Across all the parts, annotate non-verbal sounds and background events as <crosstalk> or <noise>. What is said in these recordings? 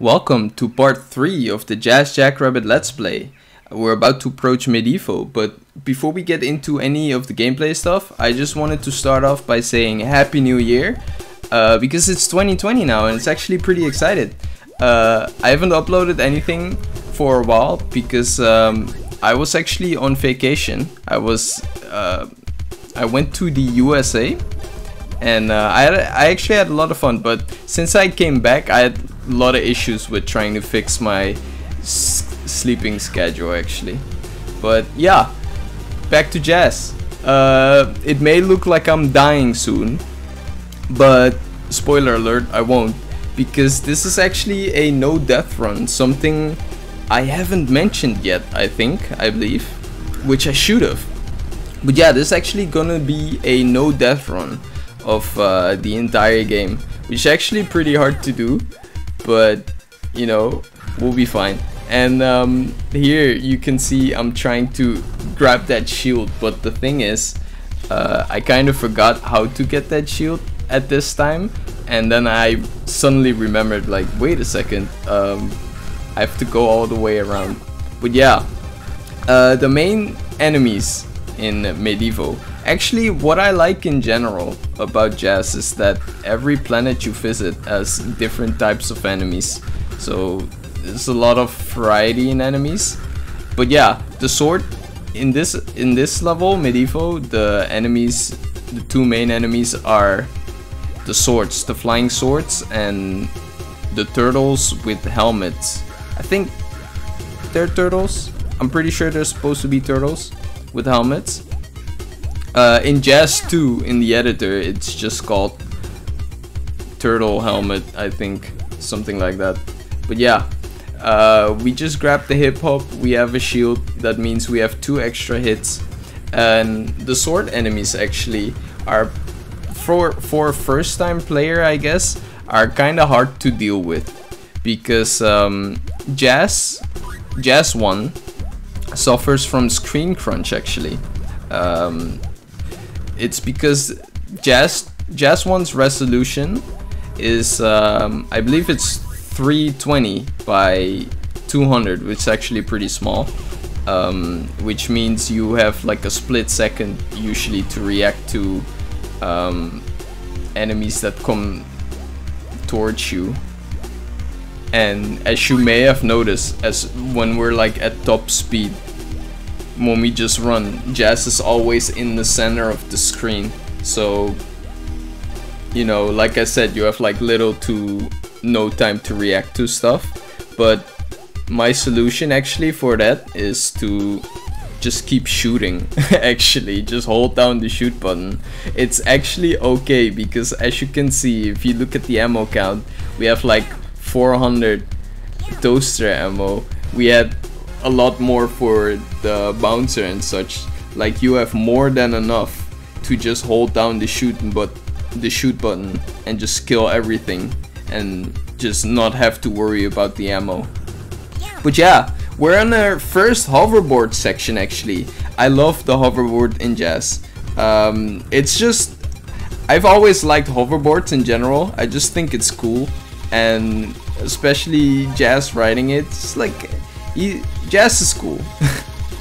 Welcome to part 3 of the Jazz Jackrabbit Let's Play. We're about to approach Medivo, but before we get into any of the gameplay stuff, I just wanted to start off by saying Happy New Year, uh, because it's 2020 now and it's actually pretty excited. Uh, I haven't uploaded anything for a while because um, I was actually on vacation. I was, uh, I went to the USA and uh, I, had, I actually had a lot of fun, but since I came back, I had lot of issues with trying to fix my sleeping schedule actually. But yeah, back to jazz. Uh, it may look like I'm dying soon, but spoiler alert, I won't. Because this is actually a no death run, something I haven't mentioned yet, I think, I believe, which I should have. But yeah, this is actually gonna be a no death run of uh, the entire game, which is actually pretty hard to do, but you know, we'll be fine. And um, here you can see I'm trying to grab that shield, but the thing is, uh, I kind of forgot how to get that shield at this time, and then I suddenly remembered like, wait a second, um, I have to go all the way around. But yeah, uh, the main enemies in Medivo Actually, what I like in general about Jazz is that every planet you visit has different types of enemies. So there's a lot of variety in enemies. But yeah, the sword in this in this level, Medivo, the enemies, the two main enemies are the swords, the flying swords, and the turtles with helmets. I think they're turtles. I'm pretty sure they're supposed to be turtles with helmets. Uh, in Jazz 2, in the editor, it's just called Turtle Helmet, I think. Something like that. But yeah, uh, we just grabbed the hip hop, we have a shield, that means we have two extra hits. And the sword enemies actually are, for, for first time player I guess, are kinda hard to deal with. Because um, Jazz, Jazz 1 suffers from screen crunch actually. Um, it's because Jazz Jazz One's resolution is um, I believe it's 320 by 200, which is actually pretty small. Um, which means you have like a split second usually to react to um, enemies that come towards you. And as you may have noticed, as when we're like at top speed, when we just run, Jazz is always in the center of the screen. So, you know, like I said, you have like little to no time to react to stuff. But my solution actually for that is to just keep shooting <laughs> actually just hold down the shoot button it's actually okay because as you can see if you look at the ammo count we have like 400 toaster ammo we had a lot more for the bouncer and such. Like you have more than enough to just hold down the shoot but the shoot button and just kill everything and just not have to worry about the ammo. But yeah, we're on our first hoverboard section actually. I love the hoverboard in Jazz. Um, it's just I've always liked hoverboards in general. I just think it's cool and especially Jazz riding it. It's like Jazz is cool. <laughs>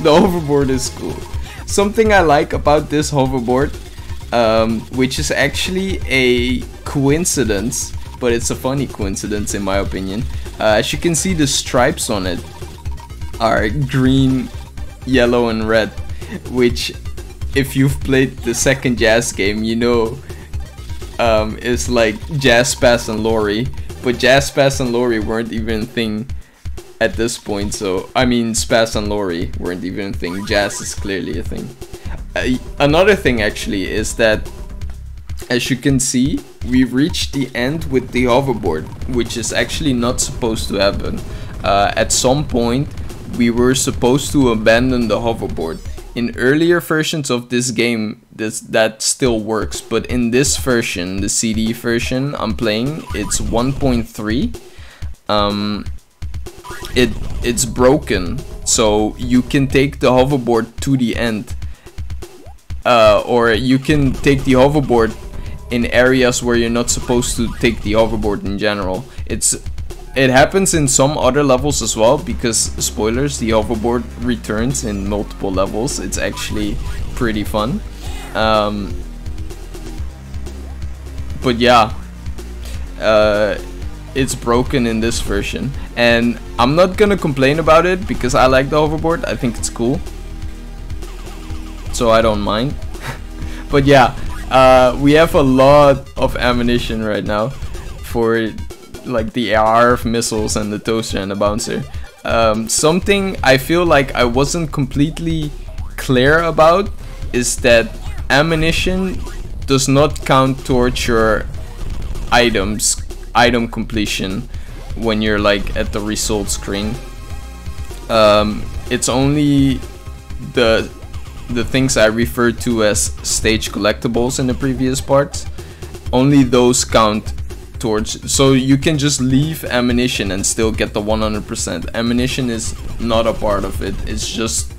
the hoverboard is cool. Something I like about this hoverboard, um, which is actually a coincidence, but it's a funny coincidence in my opinion. Uh, as you can see, the stripes on it are green, yellow, and red, which, if you've played the second Jazz game, you know um, is like Jazz Spaz and Lori, but Jazz Spaz and Lori weren't even a thing at this point, so I mean, Spaz and Lori weren't even a thing. Jazz is clearly a thing. Uh, another thing actually is that, as you can see, we've reached the end with the hoverboard, which is actually not supposed to happen. Uh, at some point, we were supposed to abandon the hoverboard. In earlier versions of this game, this that still works, but in this version, the CD version I'm playing, it's 1.3. Um, it it's broken. So you can take the hoverboard to the end. Uh, or you can take the hoverboard in areas where you're not supposed to take the hoverboard in general. It's it happens in some other levels as well because spoilers the hoverboard returns in multiple levels. It's actually pretty fun. Um, but yeah. Uh, it's broken in this version. And I'm not gonna complain about it because I like the hoverboard. I think it's cool. So I don't mind. <laughs> But yeah uh, we have a lot of ammunition right now for like the RF missiles and the toaster and the bouncer. Um, something I feel like I wasn't completely clear about is that ammunition does not count towards your items item completion when you're like at the result screen. Um, it's only the the things I referred to as stage collectibles in the previous parts. Only those count towards so you can just leave ammunition and still get the 100% ammunition is not a part of it it's just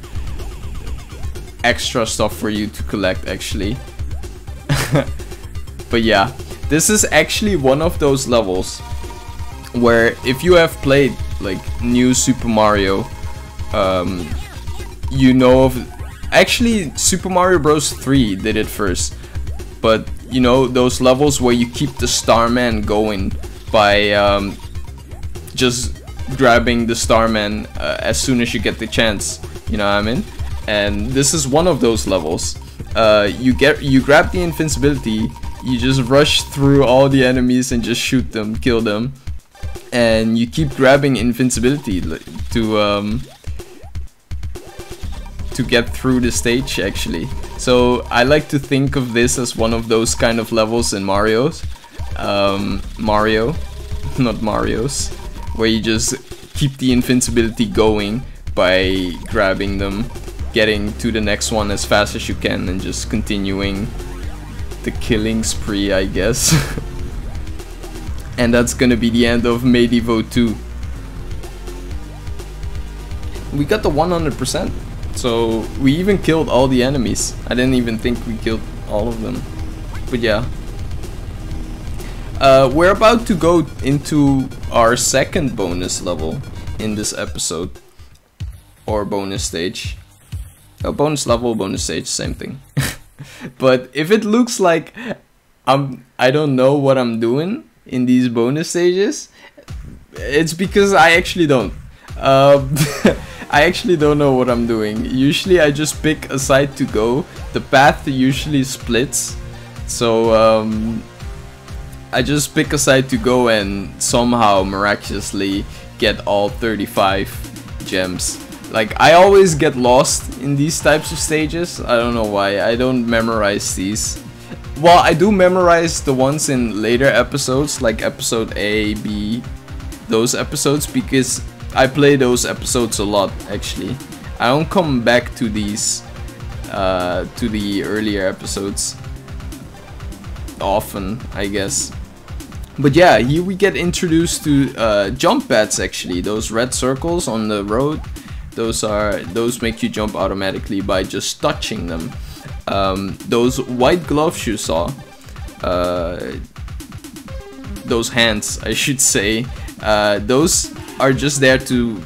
extra stuff for you to collect actually <laughs> but yeah this is actually one of those levels where if you have played like new Super Mario um, you know of actually Super Mario Bros 3 did it first but you know those levels where you keep the Starman going by um, just grabbing the Starman uh, as soon as you get the chance. You know what I mean? And this is one of those levels. Uh, you get you grab the invincibility, you just rush through all the enemies and just shoot them, kill them, and you keep grabbing invincibility to um, to get through the stage actually. So I like to think of this as one of those kind of levels in Mario's. Um, Mario, <laughs> not Mario's, where you just keep the invincibility going by grabbing them, getting to the next one as fast as you can and just continuing the killing spree I guess. <laughs> and that's gonna be the end of Medivo 2. We got the 100%. So we even killed all the enemies. I didn't even think we killed all of them. But yeah. Uh, we're about to go into our second bonus level in this episode. Or bonus stage. A bonus level, bonus stage, same thing. <laughs> <laughs> but if it looks like I'm I don't know what I'm doing in these bonus stages, it's because I actually don't. Uh, <laughs> I actually don't know what I'm doing. Usually I just pick a side to go. The path usually splits. So um, I just pick a side to go and somehow miraculously get all 35 gems. Like I always get lost in these types of stages. I don't know why. I don't memorize these. Well, I do memorize the ones in later episodes, like episode A, B, those episodes, because I play those episodes a lot actually. I don't come back to these uh, to the earlier episodes often, I guess. But yeah, here we get introduced to uh, jump pads actually. Those red circles on the road, those are those make you jump automatically by just touching them. Um, those white gloves you saw, uh, those hands <laughs> I should say, uh, those are just there to,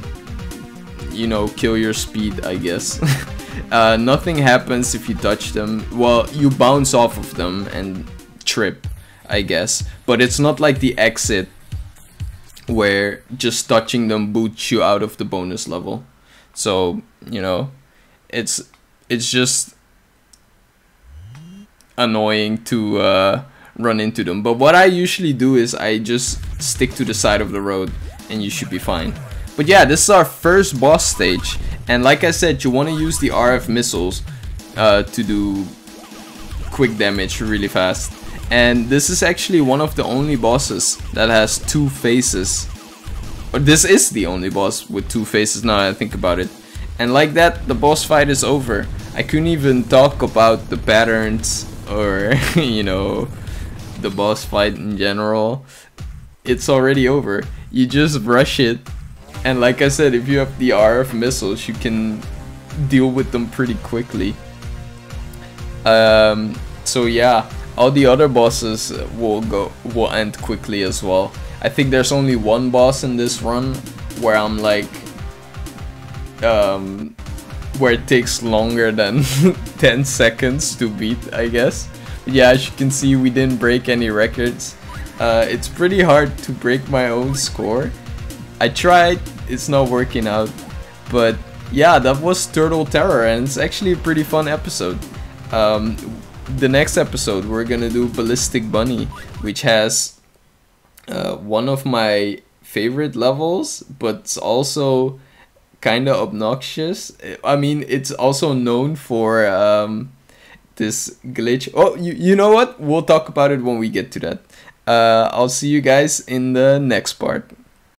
you know, kill your speed, I guess. <laughs> uh, nothing happens if you touch them. Well, you bounce off of them and trip, I guess. But it's not like the exit where just touching them boots you out of the bonus level. So, you know, it's it's just annoying to uh, run into them. But what I usually do is I just stick to the side of the road and you should be fine. But yeah, this is our first boss stage. And like I said, you want to use the RF missiles uh, to do quick damage really fast. And this is actually one of the only bosses that has two faces. This is the only boss with two faces now I think about it. And like that, the boss fight is over. I couldn't even talk about the patterns or, <laughs> you know, the boss fight in general. It's already over you just rush it. And like I said, if you have the RF missiles, you can deal with them pretty quickly. Um, so yeah, all the other bosses will go will end quickly as well. I think there's only one boss in this run where I'm like, um, where it takes longer than <laughs> 10 seconds to beat, I guess. But yeah, as you can see, we didn't break any records. Uh, it's pretty hard to break my own score. I tried, it's not working out. But yeah, that was Turtle Terror, and it's actually a pretty fun episode. Um, the next episode, we're gonna do Ballistic Bunny, which has uh, one of my favorite levels, but it's also kind of obnoxious. I mean, it's also known for um, this glitch. Oh, you, you know what? We'll talk about it when we get to that. Uh, I'll see you guys in the next part.